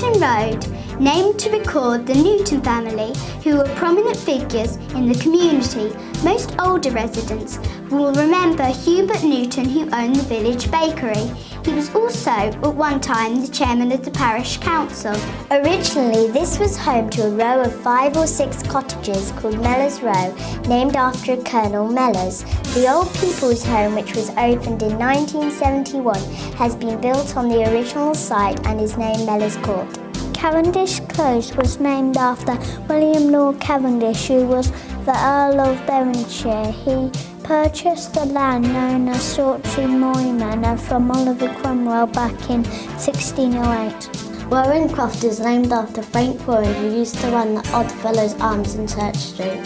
Newton Road, named to record the Newton family, who were prominent figures in the community. Most older residents will remember Hubert Newton, who owned the village bakery. He was also, at one time, the chairman of the parish council. Originally, this was home to a row of five or six cottages called Mellors Row, named after Colonel Mellors. The Old People's Home, which was opened in 1971, has been built on the original site and is named Mellors Court. Cavendish Close was named after William Lord Cavendish, who was the Earl of Devonshire. He purchased the land known as Sawtry Moy Manor from Oliver Cromwell back in 1608. Warren Croft is named after Frank Warren who used to run the Odd Fellows Arms in Church Street.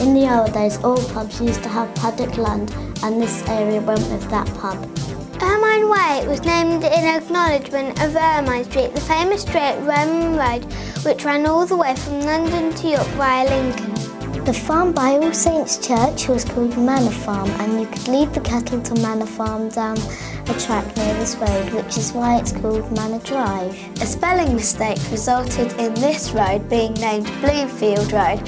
In the old days all pubs used to have paddock land and this area went with that pub. Ermine Way was named in acknowledgement of Ermine Street, the famous straight Roman road which ran all the way from London to York via Lincoln. The farm by All Saints Church was called Manor Farm and you could lead the cattle to Manor Farm down a track near this road, which is why it's called Manor Drive. A spelling mistake resulted in this road being named Bloomfield Road.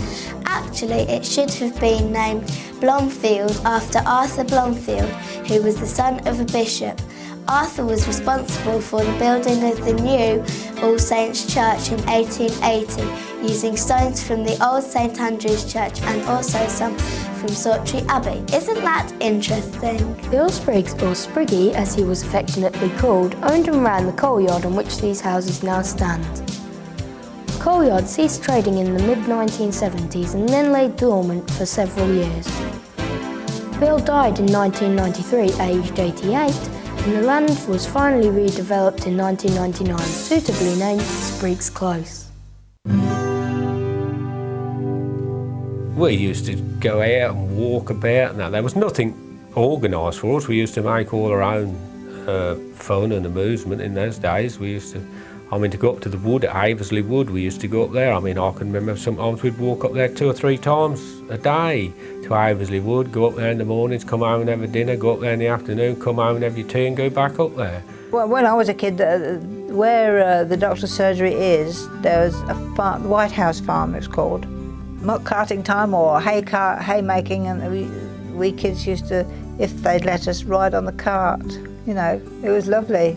Actually, it should have been named Blomfield after Arthur Blomfield, who was the son of a bishop. Arthur was responsible for the building of the new All Saints Church in 1880, using stones from the old St Andrew's Church and also some from Sawtry Abbey. Isn't that interesting? Bill Spriggs, or Spriggy as he was affectionately called, owned and ran the coal yard on which these houses now stand. The coal yard ceased trading in the mid-1970s and then lay dormant for several years. Bill died in 1993, aged 88, and the land was finally redeveloped in 1999, suitably named Spriggs Close. We used to go out and walk about Now. There was nothing organised for us. We used to make all our own uh, fun and amusement in those days. We used to, I mean, to go up to the wood at Wood, we used to go up there. I mean, I can remember sometimes we'd walk up there two or three times a day to Haversley Wood, go up there in the mornings, come home and have a dinner, go up there in the afternoon, come home and have your tea and go back up there. Well, when I was a kid, where uh, the doctor's surgery is, there was a farm, White House Farm it's called. Muck carting time or hay cart, haymaking, and we, we kids used to, if they'd let us, ride on the cart. You know, it was lovely.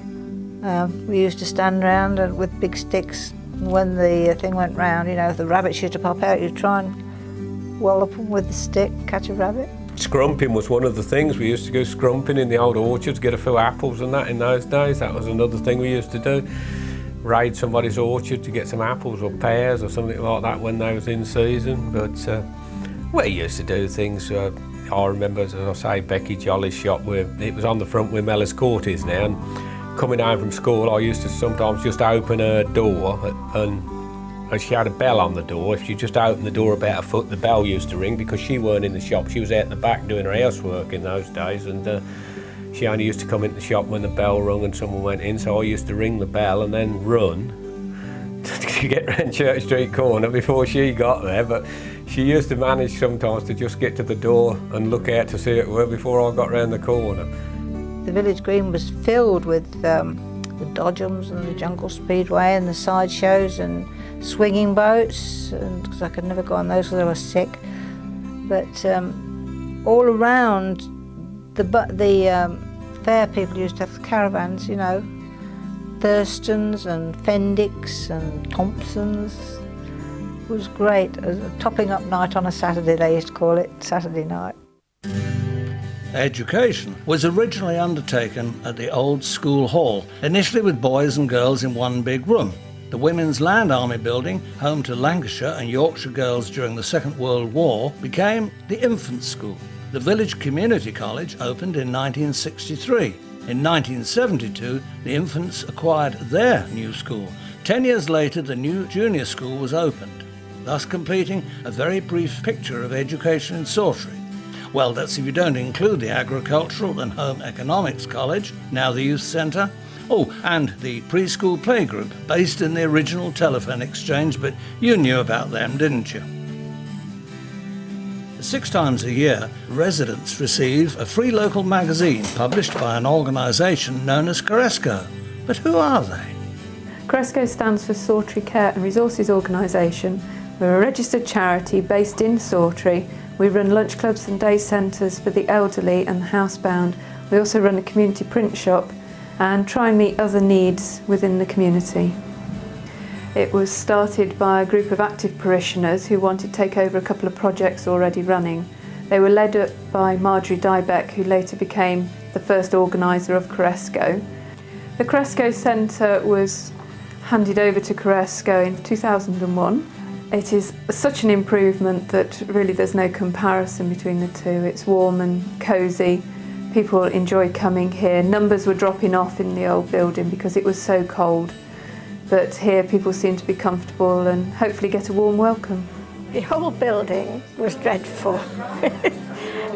Um, we used to stand around and, with big sticks. When the uh, thing went round, you know, if the rabbits used to pop out, you'd try and wallop them with the stick, catch a rabbit. Scrumping was one of the things. We used to go scrumping in the old orchards, get a few apples and that in those days. That was another thing we used to do. Raid somebody's orchard to get some apples or pears or something like that when they was in season. But uh, we used to do things. Uh, I remember, as I say, Becky Jolly's shop where it was on the front where Mellors Court is now. And coming home from school, I used to sometimes just open her door and and she had a bell on the door. If you just opened the door about a foot, the bell used to ring because she weren't in the shop. She was out in the back doing her housework in those days, and uh, she only used to come into the shop when the bell rung and someone went in. So I used to ring the bell and then run to get round Church Street corner before she got there. But she used to manage sometimes to just get to the door and look out to see it well before I got round the corner. The village green was filled with um, the Dodgems and the Jungle Speedway and the sideshows and swinging boats, because I could never go on those because I was sick. But um, all around the the um, fair, people used to have caravans, you know, Thurstons and Fendicks and Thompsons. It was great. A topping up night on a Saturday, they used to call it Saturday night. Education was originally undertaken at the old school hall, initially with boys and girls in one big room. The Women's Land Army building, home to Lancashire and Yorkshire girls during the Second World War, became the infant school. The village community college opened in 1963. In 1972, the infants acquired their new school. Ten years later, the new junior school was opened, thus completing a very brief picture of education in Sawtry. Well, that's if you don't include the Agricultural and Home Economics College, now the Youth Centre, Oh, and the preschool playgroup, based in the original telephone exchange, but you knew about them, didn't you? Six times a year, residents receive a free local magazine published by an organisation known as Caresco. But who are they? Caresco stands for Sawtry Care and Resources Organisation. We're a registered charity based in Sawtry. We run lunch clubs and day centres for the elderly and the housebound. We also run a community print shop and try and meet other needs within the community. It was started by a group of active parishioners who wanted to take over a couple of projects already running. They were led up by Marjorie Dybeck, who later became the first organiser of Caresco. The Caresco Centre was handed over to Caresco in 2001. It is such an improvement that really there's no comparison between the two. It's warm and cosy. People enjoy coming here. Numbers were dropping off in the old building because it was so cold. But here people seem to be comfortable and hopefully get a warm welcome. The whole building was dreadful.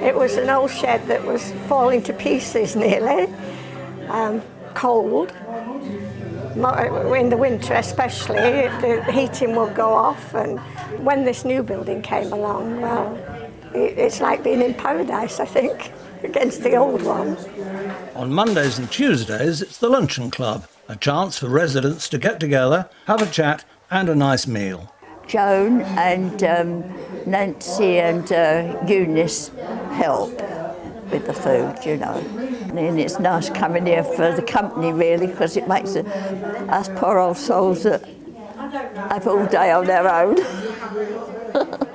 it was an old shed that was falling to pieces nearly, um, cold. In the winter especially, the heating will go off and when this new building came along, well, it's like being in paradise, I think, against the old one. On Mondays and Tuesdays, it's the Luncheon Club, a chance for residents to get together, have a chat, and a nice meal. Joan and um, Nancy and uh, Eunice help with the food, you know. And it's nice coming here for the company, really, because it makes us poor old souls that have all day on their own.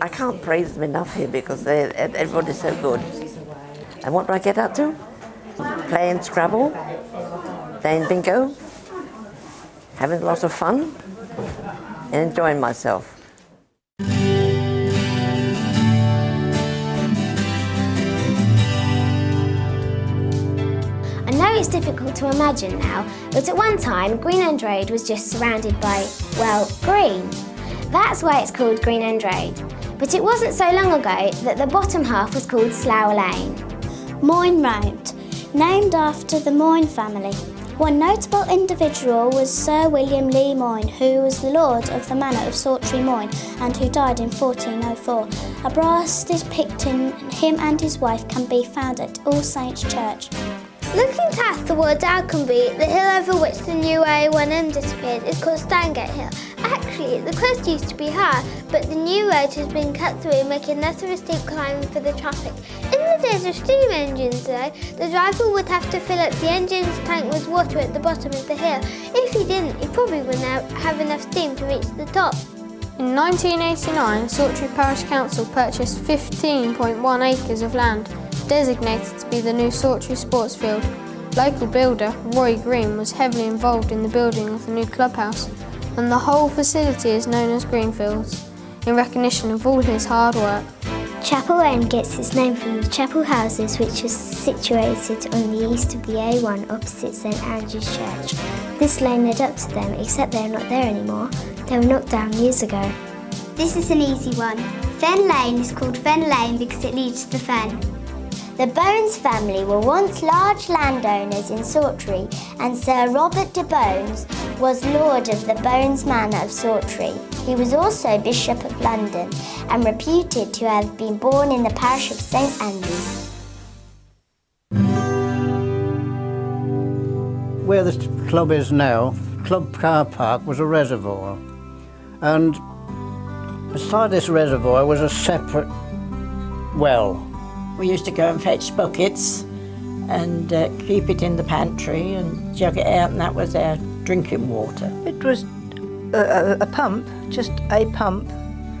I can't praise them enough here because everybody's so good. And what do I get up to? Playing Scrabble, playing bingo, having lots of fun, and enjoying myself. It's difficult to imagine now, but at one time Green End Road was just surrounded by, well, green. That's why it's called Green End Road. But it wasn't so long ago that the bottom half was called Slough Lane. Moyne Road, named after the Moyne family. One notable individual was Sir William le Moyne, who was the lord of the manor of Sawtry Moyne and who died in 1404. A brass depicting him and his wife can be found at All Saints Church. Looking past the word Dalcombe, the hill over which the new A1M disappeared is called Stangate Hill. Actually, the crest used to be high, but the new road has been cut through, making less of a steep climb for the traffic. In the days of steam engines, though, the driver would have to fill up the engine's tank with water at the bottom of the hill. If he didn't, he probably wouldn't have enough steam to reach the top. In 1989, Sawtry Parish Council purchased 15.1 acres of land designated to be the new Sawtry sports field. Local builder Roy Green was heavily involved in the building of the new clubhouse, and the whole facility is known as Greenfields, in recognition of all his hard work. Chapel End gets its name from the chapel houses which are situated on the east of the A1 opposite St Andrew's Church. This lane led up to them except they're not there anymore. They were knocked down years ago. This is an easy one. Fen Lane is called Fen Lane because it leads to the fen. The Bones family were once large landowners in Sawtry, and Sir Robert de Bones was Lord of the Bones Manor of Sawtry. He was also Bishop of London and reputed to have been born in the parish of St Andrews. Where the club is now, Club Car Park was a reservoir. And beside this reservoir was a separate well we used to go and fetch buckets and uh, keep it in the pantry and jug it out, and that was our drinking water. It was a, a pump, just a pump.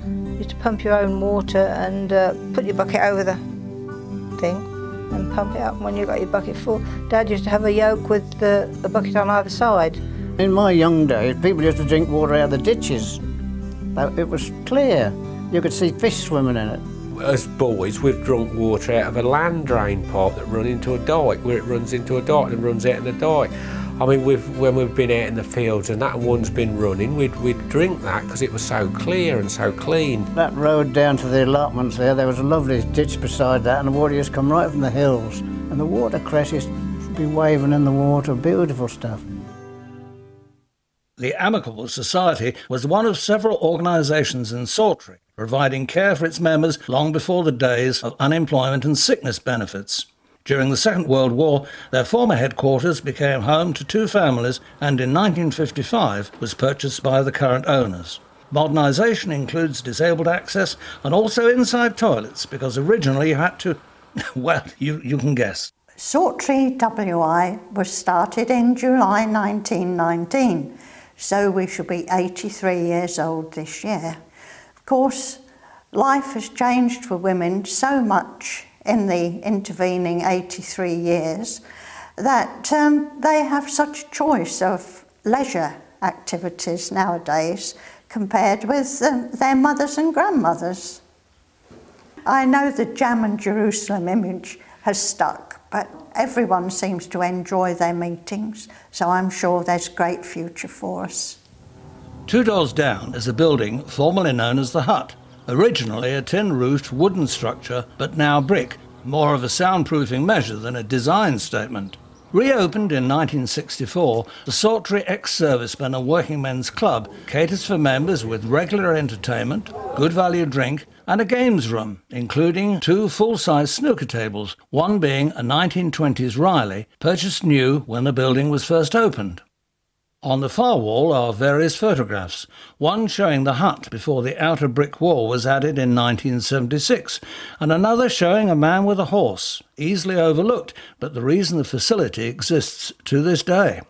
You used to pump your own water and uh, put your bucket over the thing and pump it up when you got your bucket full. Dad used to have a yoke with the, the bucket on either side. In my young days, people used to drink water out of the ditches. It was clear. You could see fish swimming in it as boys, we've drunk water out of a land drain pipe that run into a dike, where it runs into a dike and runs out in the dike. I mean, we've, when we've been out in the fields and that one's been running, we'd, we'd drink that because it was so clear and so clean. That road down to the allotments there, there was a lovely ditch beside that and the water just come right from the hills. And the watercress used to be waving in the water, beautiful stuff. The Amicable Society was one of several organisations in Sawtry providing care for its members long before the days of unemployment and sickness benefits. During the Second World War, their former headquarters became home to two families and in 1955 was purchased by the current owners. Modernisation includes disabled access and also inside toilets because originally you had to, well, you, you can guess. Sawtry WI was started in July 1919, so we shall be 83 years old this year. Of course, life has changed for women so much in the intervening 83 years that um, they have such a choice of leisure activities nowadays compared with um, their mothers and grandmothers. I know the Jam and Jerusalem image has stuck, but everyone seems to enjoy their meetings, so I'm sure there's great future for us. Two doors down is a building formerly known as the Hut, originally a tin-roofed wooden structure, but now brick, more of a soundproofing measure than a design statement. Reopened in 1964, the Sawtry Ex-Servicemen and Working Men's Club caters for members with regular entertainment, good value drink and a games room, including two full-size snooker tables, one being a 1920s Riley, purchased new when the building was first opened. On the far wall are various photographs, one showing the hut before the outer brick wall was added in 1976, and another showing a man with a horse, easily overlooked, but the reason the facility exists to this day.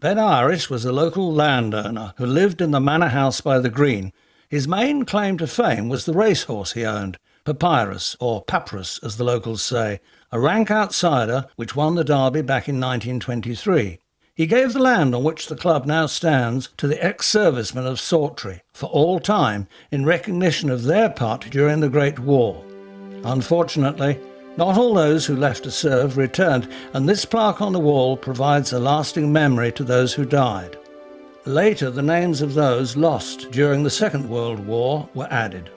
Ben Irish was a local landowner who lived in the manor house by the green. His main claim to fame was the racehorse he owned, Papyrus, or Papyrus as the locals say, a rank outsider which won the Derby back in 1923. He gave the land on which the club now stands to the ex-servicemen of Sawtry for all time in recognition of their part during the Great War. Unfortunately, not all those who left to serve returned, and this plaque on the wall provides a lasting memory to those who died. Later, the names of those lost during the Second World War were added.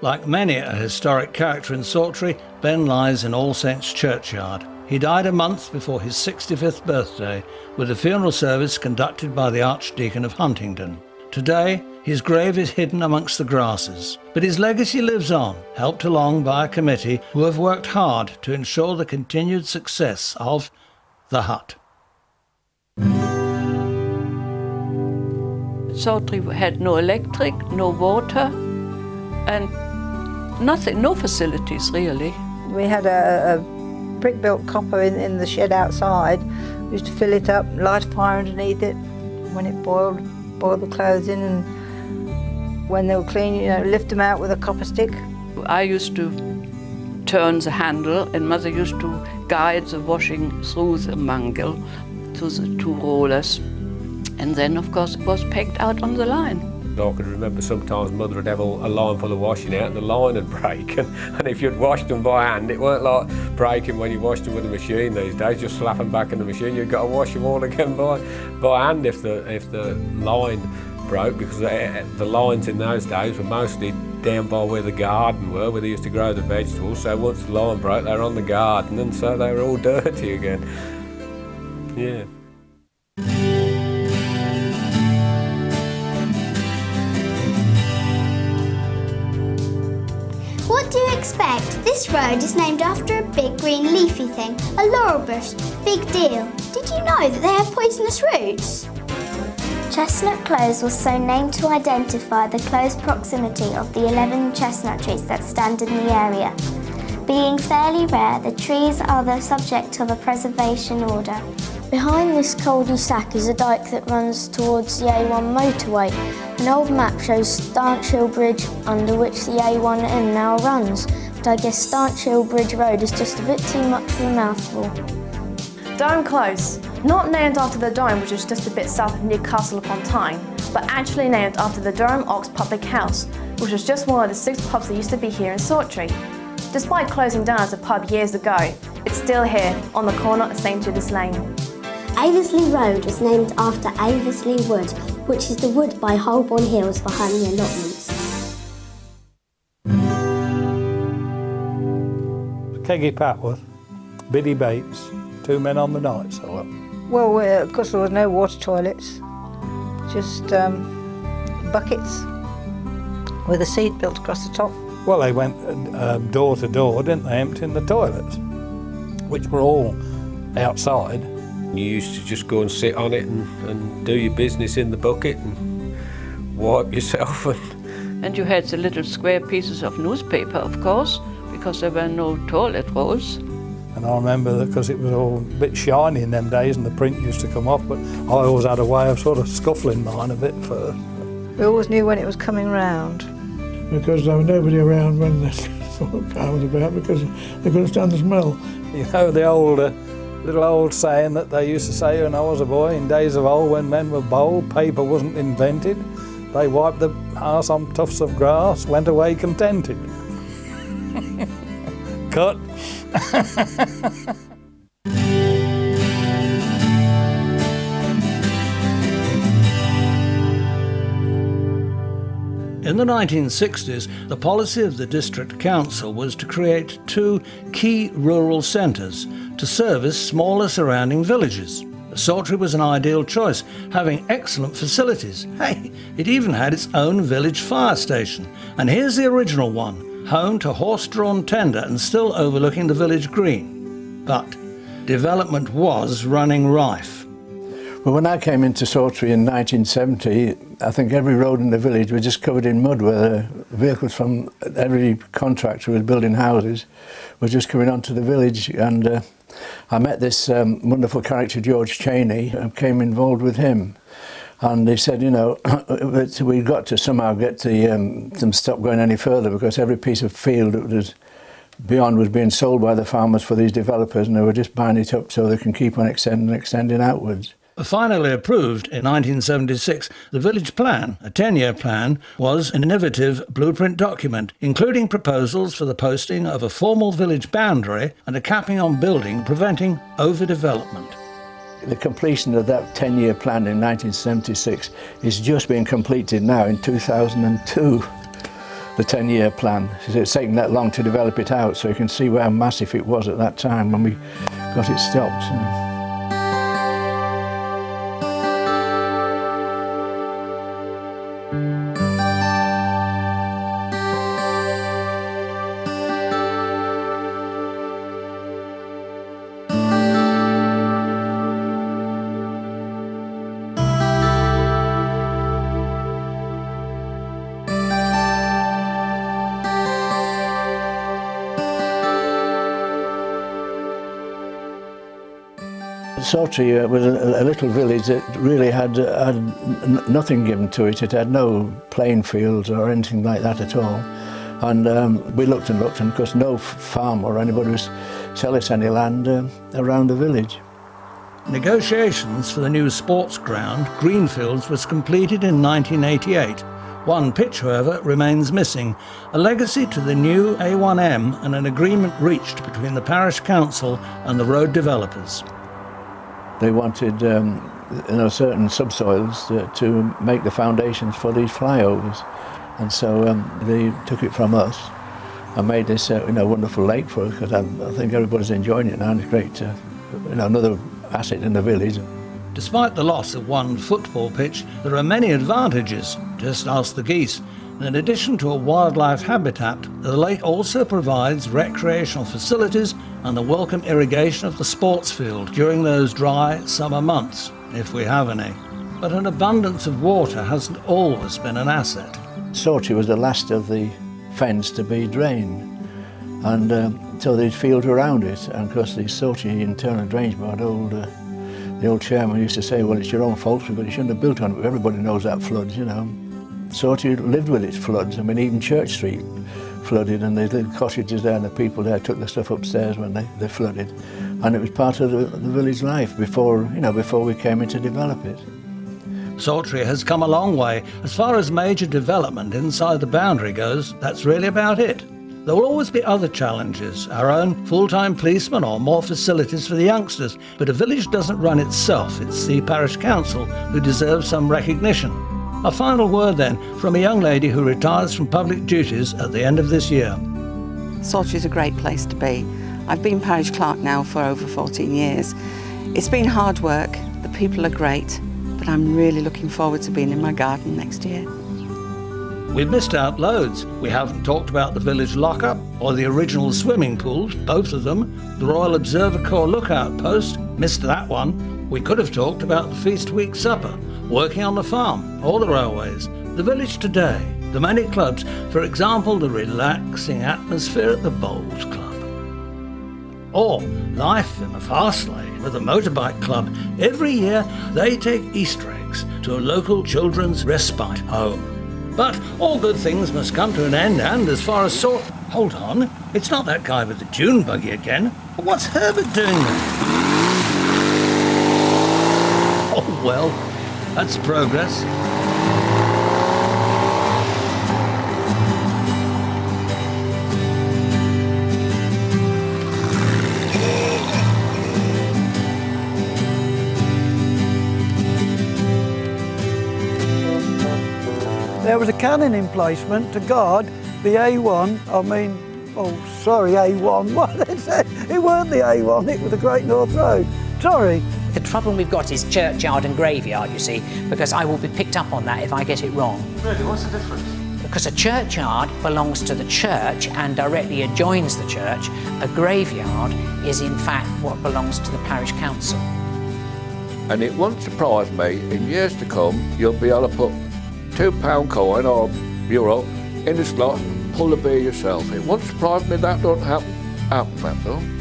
Like many a historic character in Sawtry, Ben lies in All Saints Churchyard. He died a month before his 65th birthday, with a funeral service conducted by the Archdeacon of Huntingdon. Today, his grave is hidden amongst the grasses, but his legacy lives on, helped along by a committee who have worked hard to ensure the continued success of the hut. Sawtry had no electric, no water, and nothing, no facilities really. We had a, a brick-built copper in, in the shed outside. We used to fill it up, light a fire underneath it. When it boiled, boil the clothes in, and when they were clean, you know, lift them out with a copper stick. I used to turn the handle, and mother used to guide the washing through the mangle to the two rollers. And then, of course, it was pegged out on the line. I can remember sometimes mother would have a, a line full of washing out and the line would break and, and if you'd washed them by hand it weren't like breaking when you washed them with a machine these days just slap them back in the machine you've got to wash them all again by, by hand if the, if the line broke because the, the lines in those days were mostly down by where the garden were, where they used to grow the vegetables. So once the line broke, they were on the garden, and so they were all dirty again. Yeah. Expect, this road is named after a big green leafy thing, a laurel bush. Big deal. Did you know that they have poisonous roots? Chestnut Close was so named to identify the close proximity of the 11 chestnut trees that stand in the area. Being fairly rare, the trees are the subject of a preservation order. Behind this cul-de-sac is a dike that runs towards the A1 motorway. An old map shows Stanch Hill Bridge under which the A1M now runs, but I guess Stanch Hill Bridge Road is just a bit too much of a mouthful. Durham Close, not named after the Durham which is just a bit south of Newcastle upon Tyne, but actually named after the Durham Ox Public House, which was just one of the six pubs that used to be here in Sawtry. Despite closing down as a pub years ago, it's still here on the corner of St Judith's Lane. Aversley Road was named after Aversley Wood, which is the wood by Holborn Hills for honey allotments. Keggy Papworth, Biddy Bates, two men on the night side. Well, of course there was no water toilets, just um, buckets with a seat built across the top. Well, they went um, door to door, didn't they, emptying the toilets? which were all outside. You used to just go and sit on it and, and do your business in the bucket and wipe yourself. And, and you had the little square pieces of newspaper, of course, because there were no toilet rolls. And I remember that because it was all a bit shiny in them days and the print used to come off, but I always had a way of sort of scuffling mine a bit first. We always knew when it was coming round. Because there was nobody around when the sort of car was about because they couldn't stand the smell. You know, the old, uh, little old saying that they used to say when I was a boy, in days of old when men were bold, paper wasn't invented. They wiped the arse on tufts of grass, went away contented. Cut. In the 1960s, the policy of the District Council was to create two key rural centres to service smaller surrounding villages. Sawtry was an ideal choice, having excellent facilities. Hey, it even had its own village fire station. And here's the original one, home to horse-drawn tender and still overlooking the village green. But development was running rife. Well, when I came into Sawtry in 1970, I think every road in the village was just covered in mud where vehicles from every contractor who was building houses were just coming onto the village and uh, I met this um, wonderful character George Cheney and came involved with him and he said, you know, we've got to somehow get the, um, them stop going any further because every piece of field that was beyond was being sold by the farmers for these developers and they were just buying it up so they can keep on extending and extending outwards. Finally approved in 1976, the village plan, a 10-year plan, was an innovative blueprint document, including proposals for the posting of a formal village boundary and a capping on building preventing overdevelopment. The completion of that 10-year plan in 1976 is just being completed now in 2002 the 10-year plan. It's taken that long to develop it out, so you can see how massive it was at that time when we got it stopped. Sawtry uh, was a, a, little village that really had, had nothing given to it. It had no playing fields or anything like that at all. And um, we looked and looked, and of course no farm or anybody was selling us any land uh, around the village. Negotiations for the new sports ground, Greenfields, was completed in 1988. One pitch, however, remains missing, a legacy to the new A1M and an agreement reached between the parish council and the road developers. They wanted um, you know, certain subsoils to, to, make the foundations for these flyovers. And so um, they took it from us and made this uh, you know, wonderful lake for us because I, I, think everybody's enjoying it now and it's great to, you know, another asset in the village. Despite the loss of one football pitch, there are many advantages. Just ask the geese. In addition to a wildlife habitat, the lake also provides recreational facilities and the welcome irrigation of the sports field during those dry summer months, if we have any. But an abundance of water hasn't always been an asset. Sawtry was the last of the fens to be drained, and um, so there's fields around it, and of course the Sawtry Internal Drainage Board, old, uh, the old chairman used to say, well, it's your own fault, but you shouldn't have built on it. Everybody knows that floods, you know. Sawtry lived with its floods. I mean, even Church Street flooded and the little cottages there and the people there took the stuff upstairs when they, they flooded. And it was part of the, the village life before, you know, before we came in to develop it. Sawtry has come a long way. As far as major development inside the boundary goes, that's really about it. There will always be other challenges, our own full-time policemen or more facilities for the youngsters, but a village doesn't run itself, it's the parish council who deserves some recognition. A final word then from a young lady who retires from public duties at the end of this year. Sawtry is a great place to be. I've been parish clerk now for over 14 years. It's been hard work, the people are great, but I'm really looking forward to being in my garden next year. We've missed out loads. We haven't talked about the village lockup or the original swimming pools, both of them. The Royal Observer Corps lookout post, missed that one. We could have talked about the feast week supper, working on the farm, or the railways, the village today, the many clubs, for example, the relaxing atmosphere at the Bowls Club. Or life in the fast lane with the motorbike club. Every year they take Easter eggs to a local children's respite home. But all good things must come to an end, and as far as sort. Hold on, it's not that guy with the dune buggy again. What's Herbert doing? Oh well, that's progress. There was a cannon emplacement to guard the A1, I mean, oh, sorry, A1, what they said, it weren't the A1, it was the Great North Road. Sorry. The trouble we've got is churchyard and graveyard, you see, because I will be picked up on that if I get it wrong. Really, what's the difference? Because a churchyard belongs to the church and directly adjoins the church. A graveyard is, in fact, what belongs to the parish council. And it won't surprise me, in years to come, you'll be able to put two pound coin or euro in the slot and pull the beer yourself. It won't surprise me that don't happen, happen that though.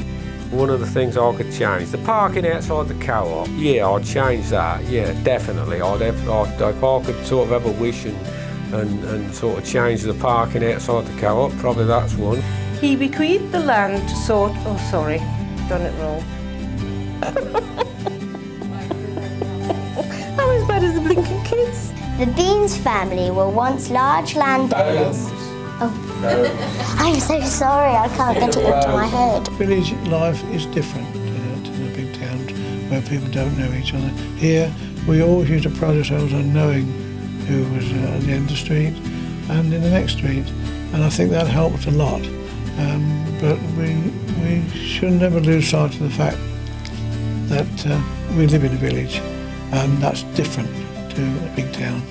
One of the things I could change, the parking outside the co-op, yeah, I'd change that, yeah, definitely. I'd, have, I'd if I could sort of have a wish and, and, and sort of change the parking outside the co-op, probably that's one. He bequeathed the land to sort, oh sorry, done it wrong. I'm as bad as the blinking kids. The Beans family were once large landowners. Oh, I'm so sorry, I can't get it into my head. Village life is different to the, to the big towns where people don't know each other. Here, we always used to pride ourselves on knowing who was uh, at the end of the street and in the next street, and I think that helped a lot. Um, but we, we should never lose sight of the fact that uh, we live in a village, and that's different to a big town.